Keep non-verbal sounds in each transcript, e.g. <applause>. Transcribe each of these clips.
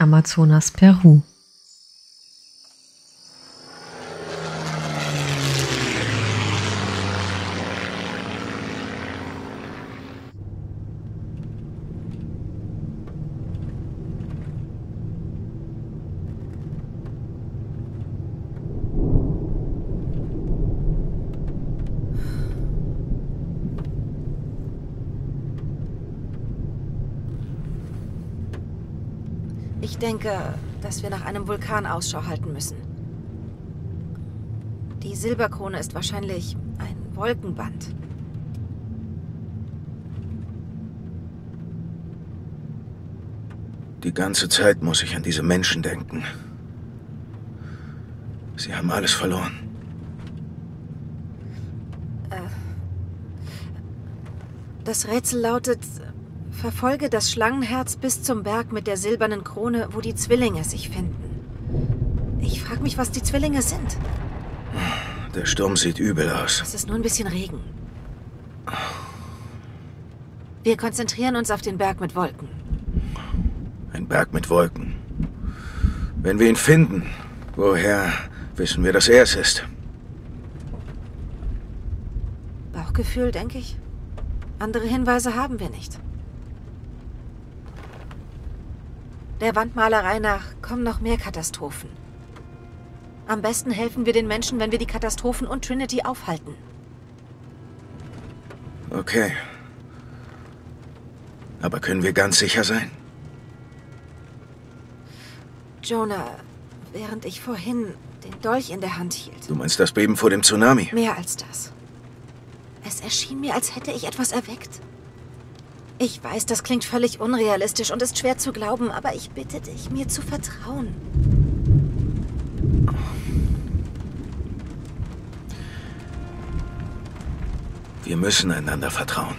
Amazonas, Peru. Denke, dass wir nach einem Vulkan Ausschau halten müssen. Die Silberkrone ist wahrscheinlich ein Wolkenband. Die ganze Zeit muss ich an diese Menschen denken. Sie haben alles verloren. Das Rätsel lautet, verfolge das Schlangenherz bis zum Berg mit der silbernen Krone, wo die Zwillinge sich finden. Ich frage mich, was die Zwillinge sind. Der Sturm sieht übel aus. Es ist nur ein bisschen Regen. Wir konzentrieren uns auf den Berg mit Wolken. Ein Berg mit Wolken. Wenn wir ihn finden, woher wissen wir, dass er es ist? Bauchgefühl, denke ich. Andere Hinweise haben wir nicht. Der Wandmalerei nach kommen noch mehr Katastrophen. Am besten helfen wir den Menschen, wenn wir die Katastrophen und Trinity aufhalten. Okay. Aber können wir ganz sicher sein? Jonah, während ich vorhin den Dolch in der Hand hielt, Du meinst das Beben vor dem Tsunami? mehr als das. Es erschien mir, als hätte ich etwas erweckt. Ich weiß, das klingt völlig unrealistisch und ist schwer zu glauben, aber ich bitte dich, mir zu vertrauen. Wir müssen einander vertrauen.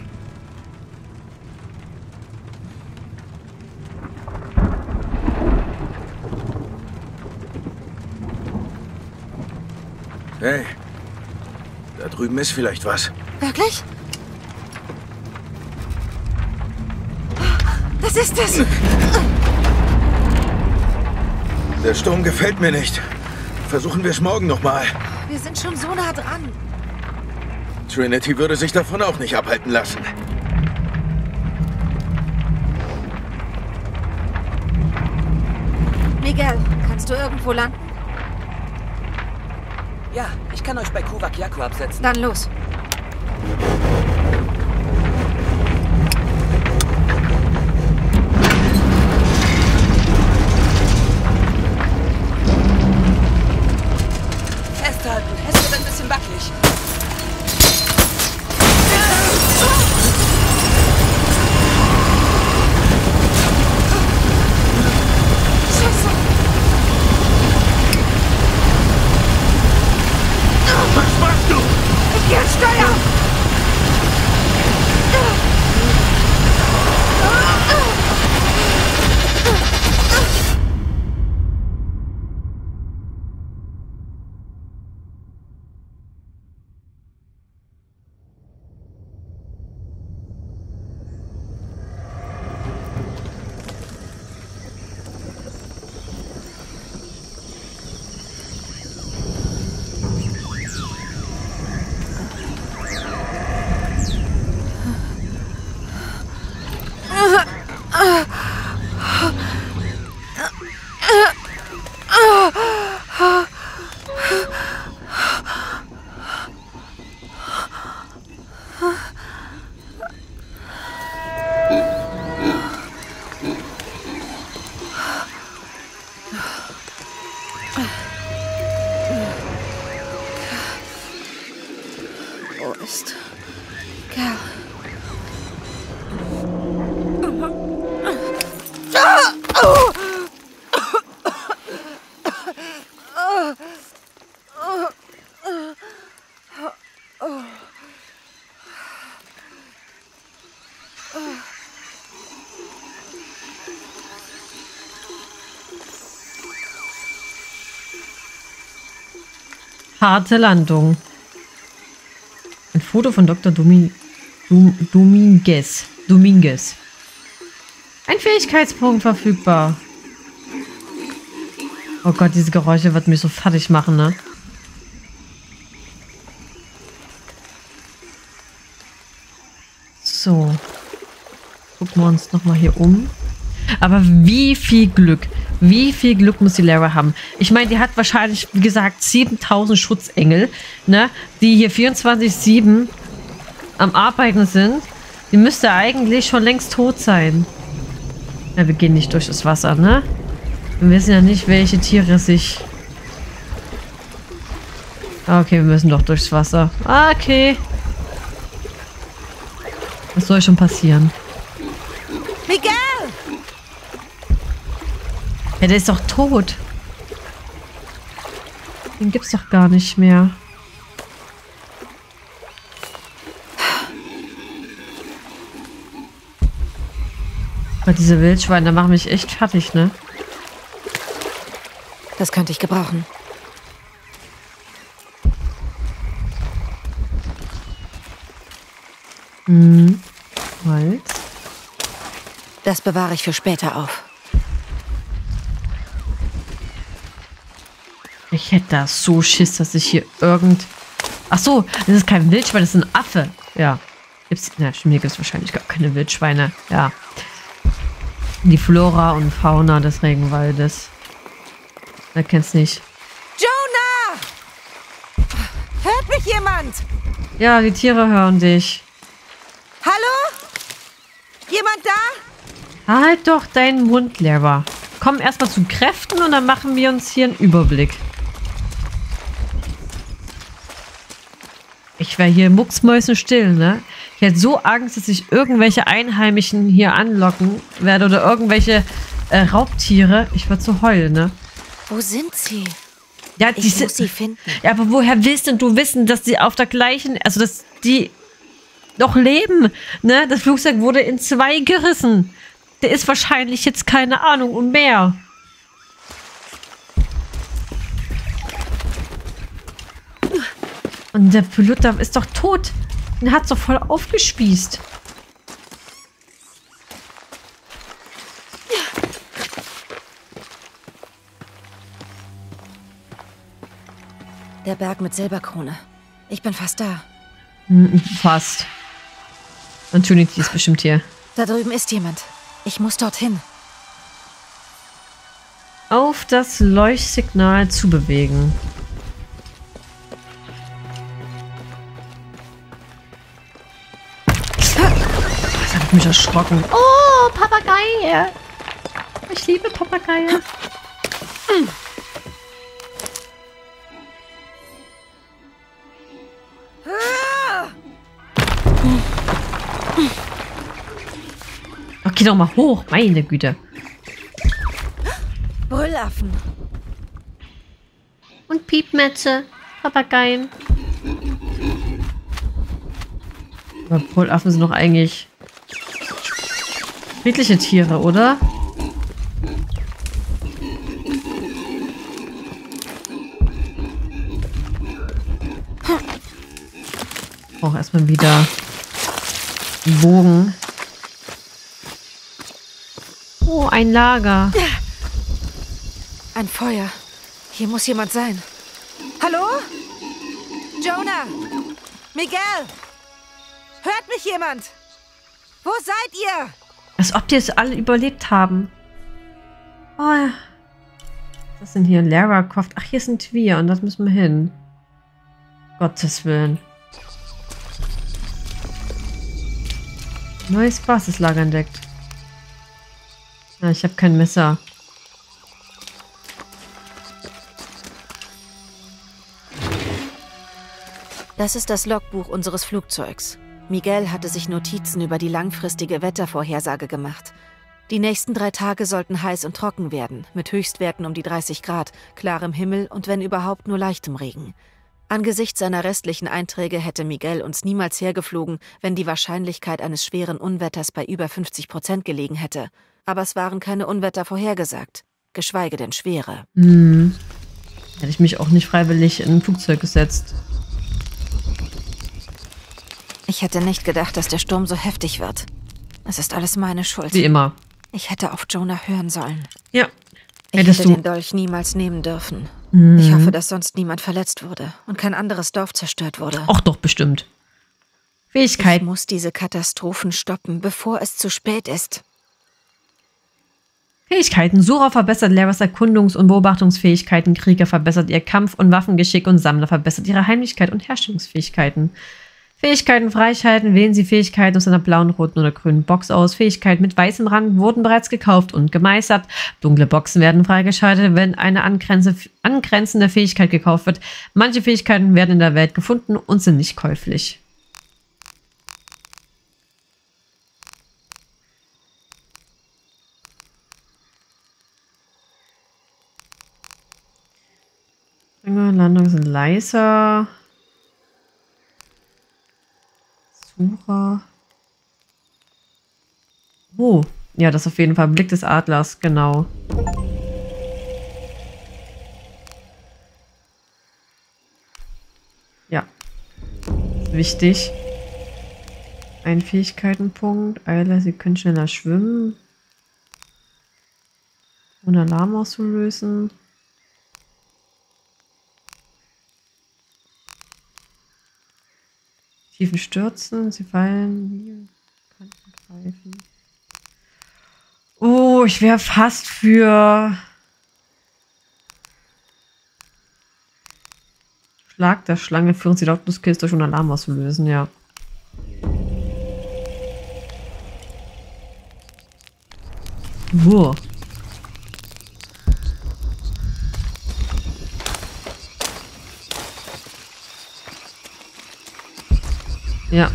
Hey, da drüben ist vielleicht was. Wirklich? Ist es! Der Sturm gefällt mir nicht. Versuchen wir es morgen nochmal. Wir sind schon so nah dran. Trinity würde sich davon auch nicht abhalten lassen. Miguel, kannst du irgendwo landen? Ja, ich kann euch bei Kuvak Yaku absetzen. Dann los. Harte Landung. Ein Foto von Dr. Domi Dom Dominguez. Dominguez. Ein Fähigkeitspunkt verfügbar. Oh Gott, diese Geräusche wird mich so fertig machen, ne? So. Gucken wir uns nochmal hier um. Aber wie viel Glück, wie viel Glück muss die Lara haben? Ich meine, die hat wahrscheinlich, wie gesagt, 7000 Schutzengel, ne? Die hier 24-7 am Arbeiten sind. Die müsste eigentlich schon längst tot sein. Ja, wir gehen nicht durch das Wasser, ne? Wir wissen ja nicht, welche Tiere sich... Ah, okay, wir müssen doch durchs Wasser. Ah, okay. Was soll schon passieren? Miguel! Ja, der ist doch tot. Den gibt's doch gar nicht mehr. Aber diese Wildschweine machen mich echt fertig, ne? Das könnte ich gebrauchen. Mhm. Holz. Das bewahre ich für später auf. Ich hätte da so Schiss, dass ich hier irgend... Ach so, das ist kein Wildschwein, das ist ein Affe. Ja. Gibt's... Na, mir gibt es wahrscheinlich gar keine Wildschweine. Ja. Die Flora und Fauna des Regenwaldes. Wer kennt's nicht? Jonah! Hört mich jemand? Ja, die Tiere hören dich. Hallo? Jemand da? Halt doch deinen Mund, Lehrer. Komm erstmal zu Kräften und dann machen wir uns hier einen Überblick. Wäre hier mucksmäusenstill, ne? Ich hätte so Angst, dass ich irgendwelche Einheimischen hier anlocken werde oder irgendwelche äh, Raubtiere. Ich würde so heulen, ne? Wo sind sie? Ja, die Ich sind- muss sie finden. Ja, aber woher willst denn du wissen, dass die auf der gleichen, also dass die noch leben, ne? Das Flugzeug wurde in zwei gerissen. Der ist wahrscheinlich jetzt keine Ahnung und mehr. Und der Pilot ist doch tot. Den hat's doch voll aufgespießt. Der Berg mit Silberkrone. Ich bin fast da. Hm, Fast. Und Trinity ist bestimmt hier. Da drüben ist jemand. Ich muss dorthin. Auf das Leuchtsignal zu bewegen. Hat mich erschrocken. Oh, Papagei. Ich liebe Papagei. Okay, doch mal hoch. Meine Güte. Brüllaffen. Und Piepmetze. Papageien. Aber Brüllaffen sind doch eigentlich friedliche Tiere, oder? Auch erstmal wieder einen Bogen. Oh, ein Lager. Ein Feuer. Hier muss jemand sein. Hallo? Jonah! Miguel! Hört mich jemand? Wo seid ihr? Als ob die es alle überlebt haben. Oh, ja. Was sind hier? Lara Croft. Ach, hier sind wir und das müssen wir hin. Gottes Willen. Neues Basislager entdeckt. Ja, ich habe kein Messer. Das ist das Logbuch unseres Flugzeugs. Miguel hatte sich Notizen über die langfristige Wettervorhersage gemacht. Die nächsten drei Tage sollten heiß und trocken werden, mit Höchstwerten um die 30 Grad, klarem Himmel und wenn überhaupt nur leichtem Regen. Angesichts seiner restlichen Einträge hätte Miguel uns niemals hergeflogen, wenn die Wahrscheinlichkeit eines schweren Unwetters bei über 50 Prozent gelegen hätte. Aber es waren keine Unwetter vorhergesagt, geschweige denn schwere. Hm. Hätte ich mich auch nicht freiwillig in ein Flugzeug gesetzt. Ich hätte nicht gedacht, dass der Sturm so heftig wird. Es ist alles meine Schuld. Wie immer. Ich hätte auf Jonah hören sollen. Ja. Ich Hättest hätte du- den Dolch niemals nehmen dürfen. Mhm. Ich hoffe, dass sonst niemand verletzt wurde und kein anderes Dorf zerstört wurde. Auch doch bestimmt. ich Fähigkeit. muss diese Katastrophen stoppen, bevor es zu spät ist. Fähigkeiten. Sura verbessert Laras Erkundungs- und Beobachtungsfähigkeiten. Krieger verbessert ihr Kampf- und Waffengeschick und Sammler verbessert ihre Heimlichkeit und Herstellungsfähigkeiten. Fähigkeiten freischalten. Wählen Sie Fähigkeiten aus einer blauen, roten oder grünen Box aus. Fähigkeiten mit weißem Rand wurden bereits gekauft und gemeistert. Dunkle Boxen werden freigeschaltet, wenn eine angrenze, angrenzende Fähigkeit gekauft wird. Manche Fähigkeiten werden in der Welt gefunden und sind nicht käuflich. Landungen sind leiser. Sucher. Oh, ja, das ist auf jeden Fall Blick des Adlers, genau. Ja. Wichtig. Ein Fähigkeitenpunkt. Eile, sie können schneller schwimmen. Ohne Alarm auszulösen. Tiefen Stürzen, sie fallen, Kanten greifen. Oh, ich wäre fast für Schlag der Schlange führen sie lautlos Kills durch einen Alarm auszulösen, ja. Wow. Ja.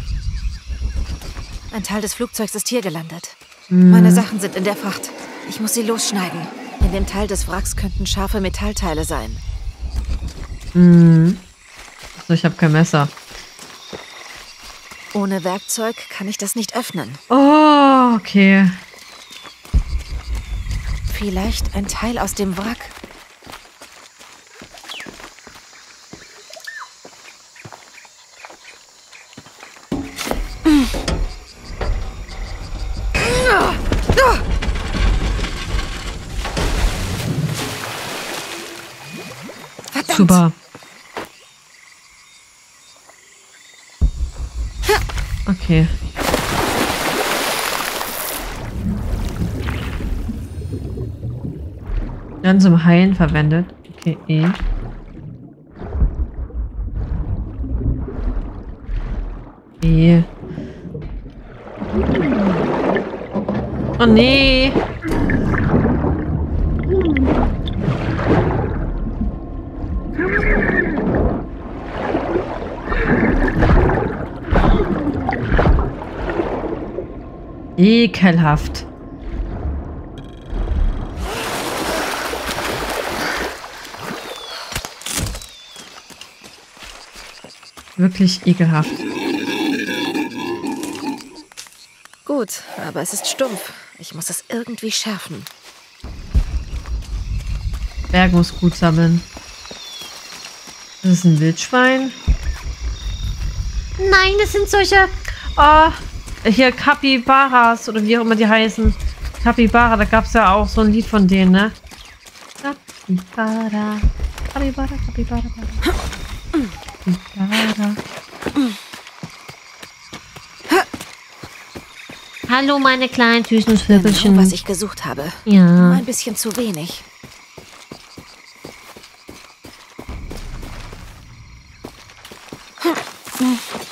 Ein Teil des Flugzeugs ist hier gelandet. Meine Sachen sind in der Fracht. Ich muss sie losschneiden. In dem Teil des Wracks könnten scharfe Metallteile sein. So, ich habe kein Messer. Ohne Werkzeug kann ich das nicht öffnen. Oh, okay. Vielleicht ein Teil aus dem Wrack. Super. Okay. Dann zum Heilen verwendet. Okay, E. E. Oh nee. Ekelhaft. Wirklich ekelhaft. Gut, aber es ist stumpf. Ich muss es irgendwie schärfen. Bergungsgut sammeln. Das ist ein Wildschwein. Nein, das sind solche. Oh, hier Capybaras oder wie auch immer die heißen. Capybara, da gab es ja auch so ein Lied von denen, ne? Capybara. Capybara, Capybara. Capybara. Hallo, meine kleinen süßen Vögelchen. Genau, was ich gesucht habe. Nur ja. ein bisschen zu wenig. Oh.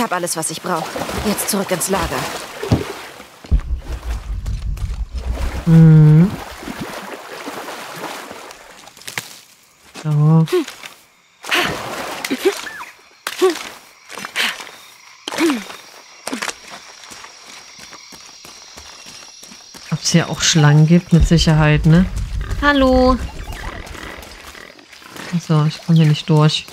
Ich habe alles, was ich brauche. Jetzt zurück ins Lager. So. Ob es hier auch Schlangen gibt, mit Sicherheit, ne? Hallo. Achso, ich komme hier nicht durch.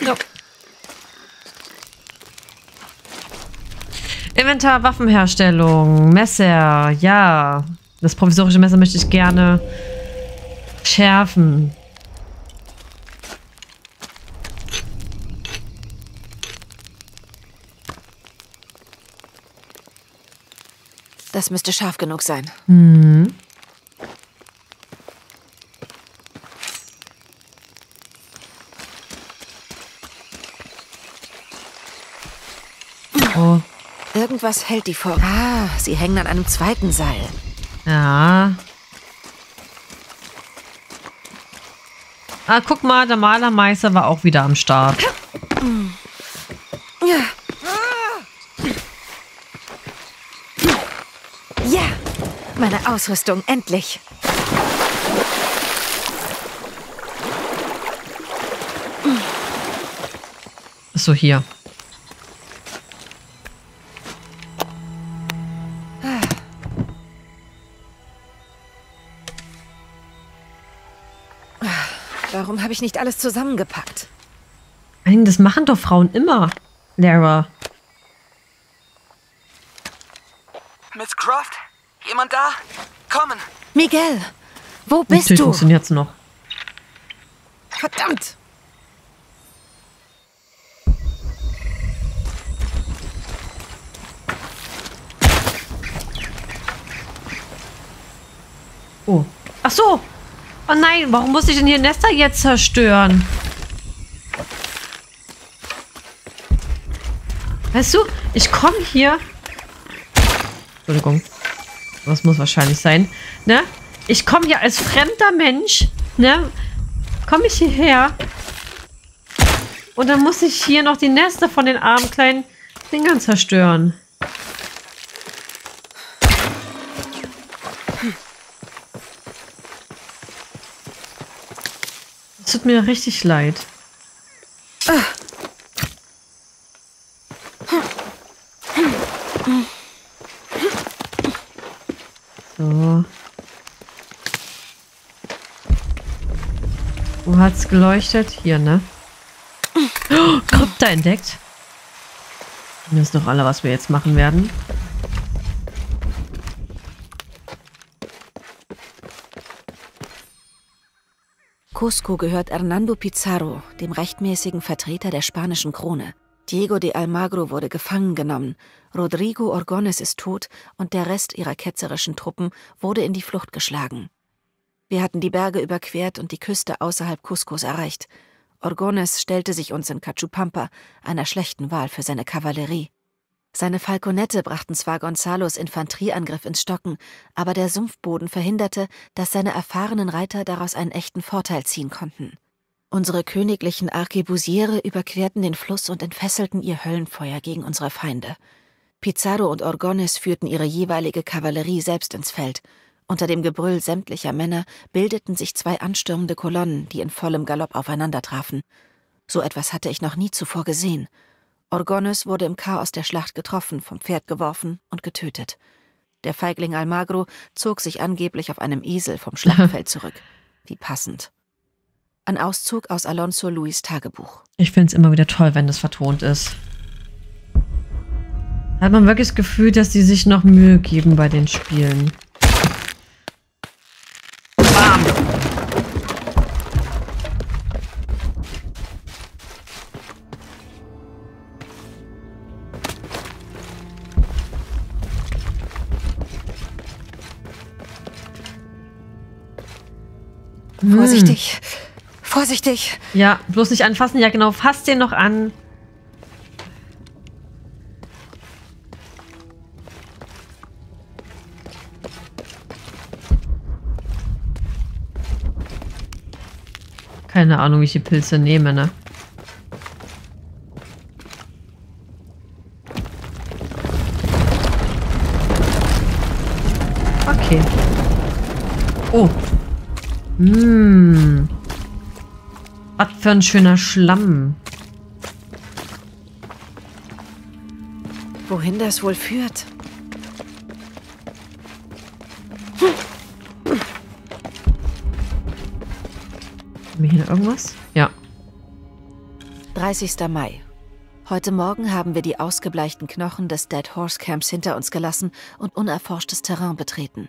No. Inventar, Waffenherstellung, Messer, ja. Das provisorische Messer möchte ich gerne schärfen. Das müsste scharf genug sein. Mhm. Oh, Irgendwas hält die vor. Ah, sie hängen an einem zweiten Seil. ja. Ah, guck mal, der Malermeister war auch wieder am Start. Ja, meine Ausrüstung, endlich. So, hier. Warum habe ich nicht alles zusammengepackt? Nein, das machen doch Frauen immer, Lara. Miss Croft? Jemand da? Kommen! Miguel, wo bist Natürlich du? funktioniert's noch. Verdammt! Oh. Ach so. Oh nein, warum muss ich denn hier Nester jetzt zerstören? Weißt du, ich komme hier. Entschuldigung. Das muss wahrscheinlich sein. Ne? Ich komme hier als fremder Mensch. Ne? Komme ich hierher. Und dann muss ich hier noch die Nester von den armen kleinen Dingern zerstören. Tut mir richtig leid. So. Wo hat's geleuchtet? Hier, ne? Oh, <gasps> Krypta entdeckt. Das ist doch alle, was wir jetzt machen werden. Cusco gehört Hernando Pizarro, dem rechtmäßigen Vertreter der spanischen Krone. Diego de Almagro wurde gefangen genommen, Rodrigo Orgones ist tot und der Rest ihrer ketzerischen Truppen wurde in die Flucht geschlagen. Wir hatten die Berge überquert und die Küste außerhalb Cuscos erreicht. Orgones stellte sich uns in Cachupampa, einer schlechten Wahl für seine Kavallerie. Seine Falconette brachten zwar Gonzalos Infanterieangriff ins Stocken, aber der Sumpfboden verhinderte, dass seine erfahrenen Reiter daraus einen echten Vorteil ziehen konnten. Unsere königlichen Arkebusiere überquerten den Fluss und entfesselten ihr Höllenfeuer gegen unsere Feinde. Pizarro und Orgones führten ihre jeweilige Kavallerie selbst ins Feld. Unter dem Gebrüll sämtlicher Männer bildeten sich zwei anstürmende Kolonnen, die in vollem Galopp aufeinander trafen. So etwas hatte ich noch nie zuvor gesehen. Orgones wurde im Chaos der Schlacht getroffen, vom Pferd geworfen und getötet. Der Feigling Almagro zog sich angeblich auf einem Esel vom Schlachtfeld <laughs> zurück. Wie passend. Ein Auszug aus Alonso Luis Tagebuch. Ich finde es immer wieder toll, wenn das vertont ist. Da hat man wirklich das Gefühl, dass die sich noch Mühe geben bei den Spielen. Bam! Hm. Vorsichtig. Vorsichtig. Ja, bloß nicht anfassen. Ja, genau. Fass den noch an. Keine Ahnung, wie ich die Pilze nehme, ne? Hm. Was für ein schöner Schlamm. Wohin das wohl führt? Haben wir hier irgendwas? Ja. 30. Mai. Heute Morgen haben wir die ausgebleichten Knochen des Dead Horse Camps hinter uns gelassen und unerforschtes Terrain betreten.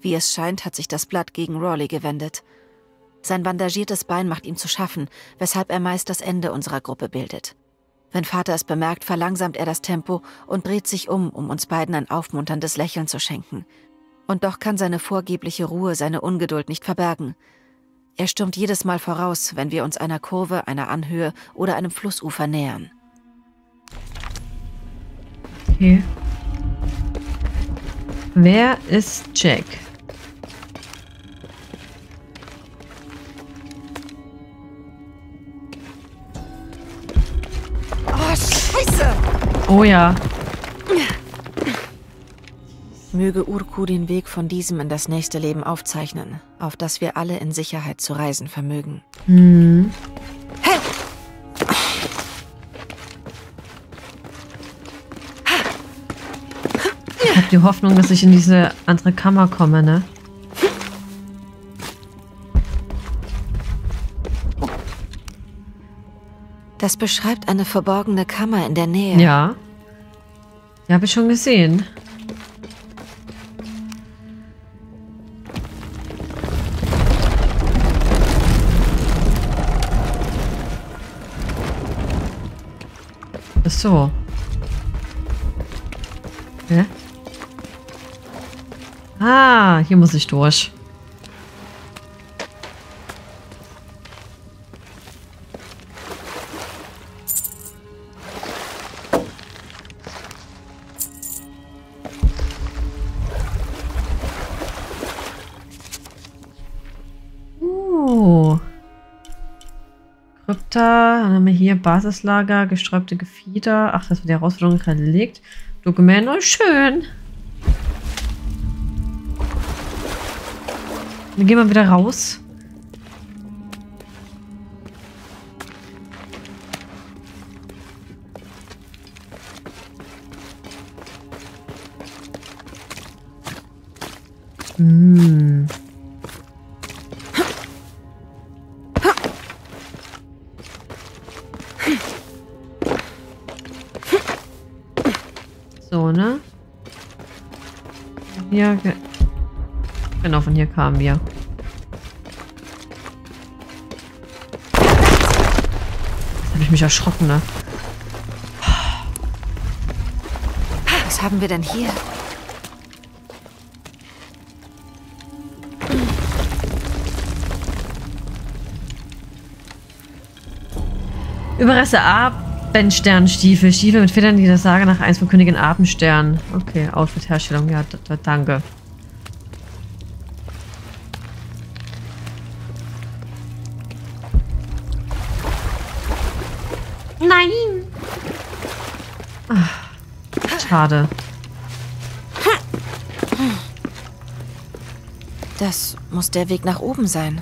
Wie es scheint, hat sich das Blatt gegen Rawley gewendet. Sein bandagiertes Bein macht ihm zu schaffen, weshalb er meist das Ende unserer Gruppe bildet. Wenn Vater es bemerkt, verlangsamt er das Tempo und dreht sich um, um uns beiden ein aufmunterndes Lächeln zu schenken. Und doch kann seine vorgebliche Ruhe seine Ungeduld nicht verbergen. Er stürmt jedes Mal voraus, wenn wir uns einer Kurve, einer Anhöhe oder einem Flussufer nähern. Okay. Wer ist Jack? Scheiße! Oh ja. Möge Urku den Weg von diesem in das nächste Leben aufzeichnen, auf das wir alle in Sicherheit zu reisen vermögen. Hm. Ich habe die Hoffnung, dass ich in diese andere Kammer komme, ne? Das beschreibt eine verborgene Kammer in der Nähe. Ja. Ja, habe ich schon gesehen. Ach so. Hä? Ah, hier muss ich durch. Krypta, dann haben wir hier Basislager, gesträubte Gefieder. Ach, das wird die Herausforderung gerade gelegt. Dokument, oh schön. Dann gehen wir wieder raus. Hm. Hier, ge genau, von hier kamen wir. Jetzt habe ich mich erschrocken, ne? Was haben wir denn hier? Überreste Abendsternstiefel. Stiefel mit Federn, die das Sage nach eins von Königin Abendstern. Okay, Outfit-Herstellung. Ja, danke. Nein! Ach, schade. Das muss der Weg nach oben sein.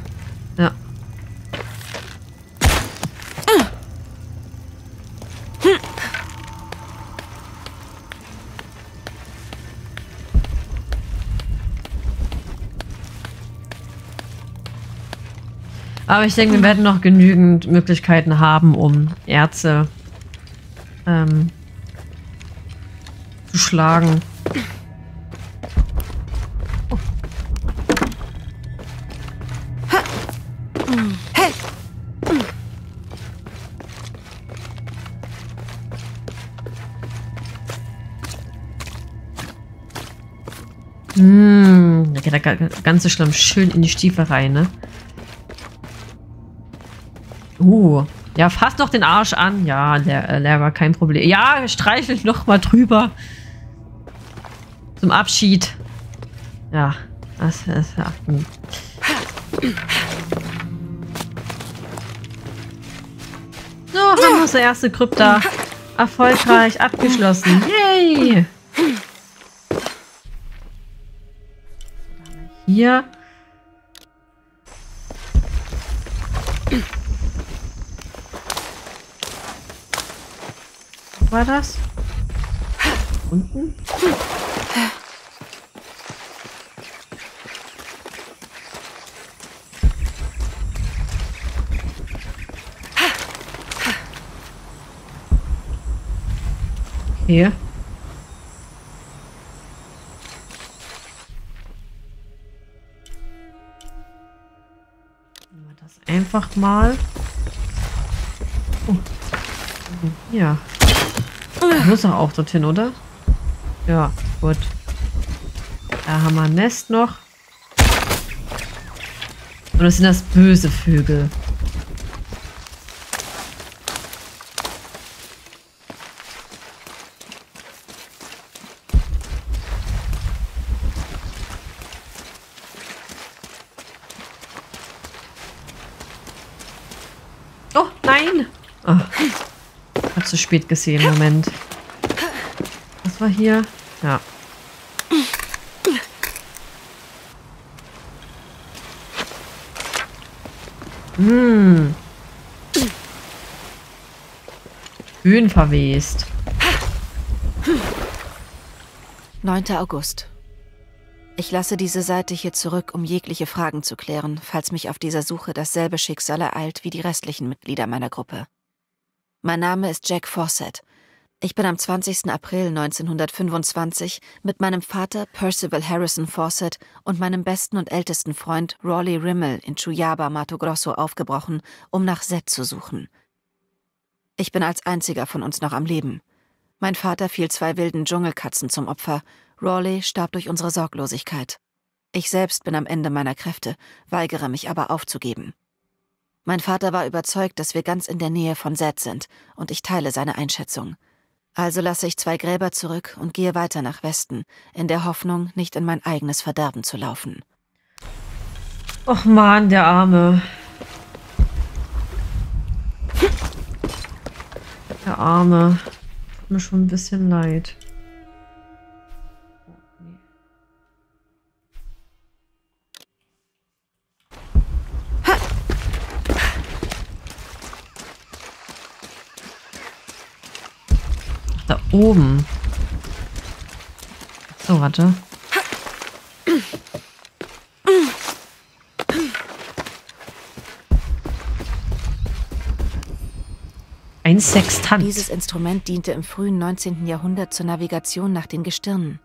Aber ich denke, wir werden noch genügend Möglichkeiten haben, um Erze ähm, zu schlagen. Hm, da geht der ga- ganze Schlamm schön in die Stiefel rein, ne? Uh, ja, fass doch den Arsch an. Ja, der äh, Lehrer, kein Problem. Ja, streichel noch mal drüber. Zum Abschied. Ja, das ist ja. hm. So, haben wir unsere erste Krypta erfolgreich abgeschlossen. Yay! Hier. war das? Unten? Hier. Einfach mal. Oh. Ja. Muss doch auch dorthin, oder? Ja, gut. Da haben wir ein Nest noch. Und das sind das böse Vögel. Oh, nein! Oh. Hab zu spät gesehen, Moment. Was war hier? Ja. Hm. Höhen verwest. 9. August. Ich lasse diese Seite hier zurück, um jegliche Fragen zu klären, falls mich auf dieser Suche dasselbe Schicksal ereilt wie die restlichen Mitglieder meiner Gruppe. Mein Name ist Jack Fawcett. Ich bin am 20. April 1925 mit meinem Vater Percival Harrison Fawcett und meinem besten und ältesten Freund Rawley Rimmel in Chuyaba, Mato Grosso aufgebrochen, um nach Seth zu suchen. Ich bin als einziger von uns noch am Leben. Mein Vater fiel zwei wilden Dschungelkatzen zum Opfer. Rawley starb durch unsere Sorglosigkeit. Ich selbst bin am Ende meiner Kräfte, weigere mich aber aufzugeben. Mein Vater war überzeugt, dass wir ganz in der Nähe von Seth sind, und ich teile seine Einschätzung. Also lasse ich zwei Gräber zurück und gehe weiter nach Westen, in der Hoffnung, nicht in mein eigenes Verderben zu laufen. Och man, der Arme. Der Arme. Tut mir schon ein bisschen leid. Oben. So, warte. Ein Sextant. Dieses Instrument diente im frühen 19. Jahrhundert zur Navigation nach den Gestirnen.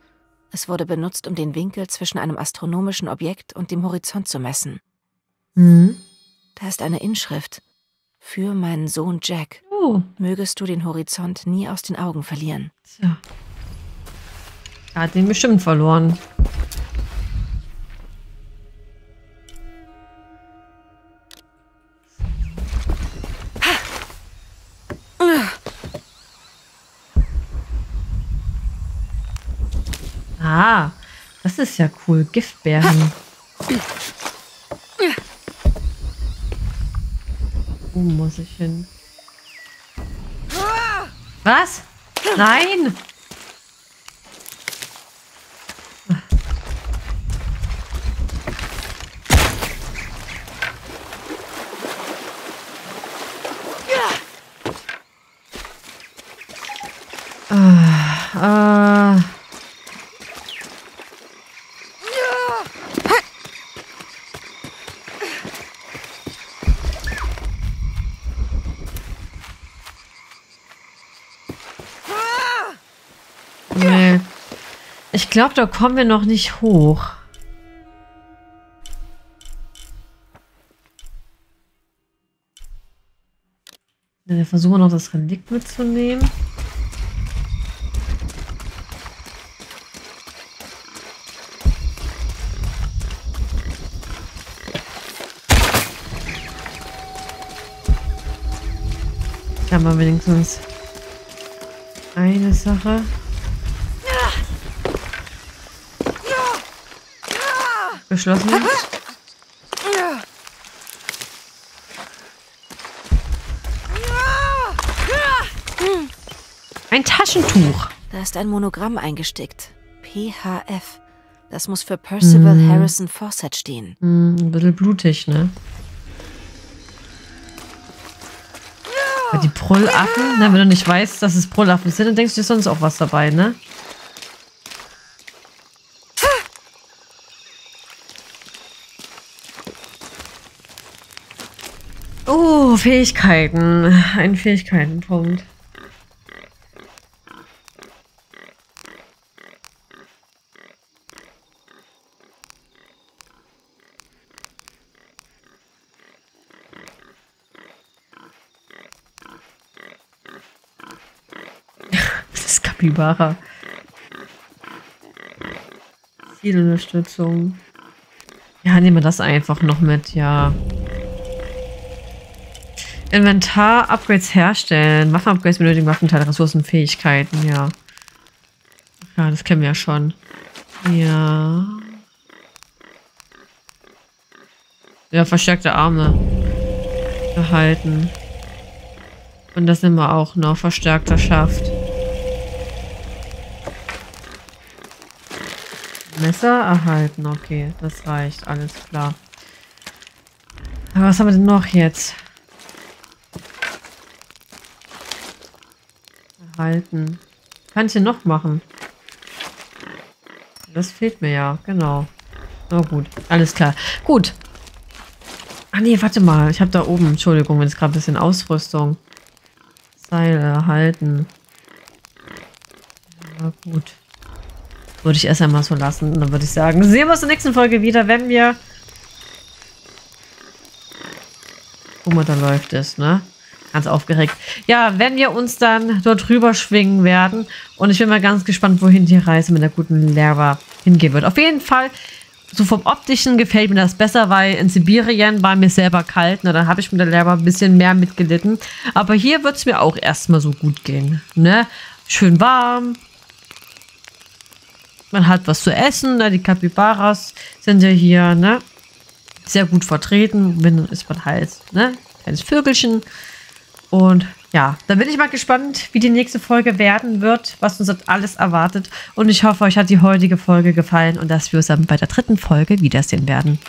Es wurde benutzt, um den Winkel zwischen einem astronomischen Objekt und dem Horizont zu messen. Hm. Da ist eine Inschrift. Für meinen Sohn Jack. Oh, Mögest du den Horizont nie aus den Augen verlieren. tja. Er hat den bestimmt verloren. Ah, das ist ja cool. Giftbären. Wo muss ich hin? Was? Nein! Ah, äh. Nee. Ich glaube, da kommen wir noch nicht hoch. Wir versuchen noch das Relikt mitzunehmen. Da haben wenigstens eine Sache. Geschlossen. Ein Taschentuch. Da ist ein Monogramm eingestickt. PHF. Das muss für Percival Hm. Harrison Fawcett stehen. Hm, ein bisschen blutig, ne? Die Brüllaffen, ne, wenn du nicht weißt, dass es Brüllaffen sind, dann denkst du dir sonst auch was dabei, ne? Fähigkeiten. Ein Fähigkeitenpunkt. <laughs> das Kapibara. Zielunterstützung. Ja, nehmen wir das einfach noch mit, ja. Inventar, Upgrades herstellen. Waffen-Upgrades benötigen Waffenteile, Ressourcen, Fähigkeiten, ja. Ja, das kennen wir ja schon. Ja. Ja, verstärkte Arme. Erhalten. Und das nehmen wir auch noch. Verstärkter Schaft. Messer erhalten. Okay, das reicht. Alles klar. Aber was haben wir denn noch jetzt? Erhalten. Kann ich denn noch machen? Das fehlt mir ja. Genau. Na gut. Alles klar. Gut. Ah nee, warte mal. Ich habe da oben, Entschuldigung, jetzt gerade ein bisschen Ausrüstung. Seil erhalten. Ja, gut. Würde ich erst einmal so lassen. Und dann würde ich sagen, sehen wir uns in der nächsten Folge wieder, wenn wir... Guck mal, da läuft es, ne? Ganz aufgeregt. Ja, wenn wir uns dann dort rüber schwingen werden. Und ich bin mal ganz gespannt, wohin die Reise mit der guten Lehrer hingehen wird. Auf jeden Fall, so vom Optischen gefällt mir das besser, weil in Sibirien war mir selber kalt. Ne? Da habe ich mit der Lehrer ein bisschen mehr mitgelitten. Aber hier wird es mir auch erstmal so gut gehen. Ne? Schön warm, man hat was zu essen, ne? die Kapibaras sind ja hier, ne? Sehr gut vertreten, wenn ist man halt, ne? Kleines Vögelchen. Und ja, da bin ich mal gespannt, wie die nächste Folge werden wird, was uns dort alles erwartet. Und ich hoffe, euch hat die heutige Folge gefallen und dass wir uns dann bei der dritten Folge wiedersehen werden.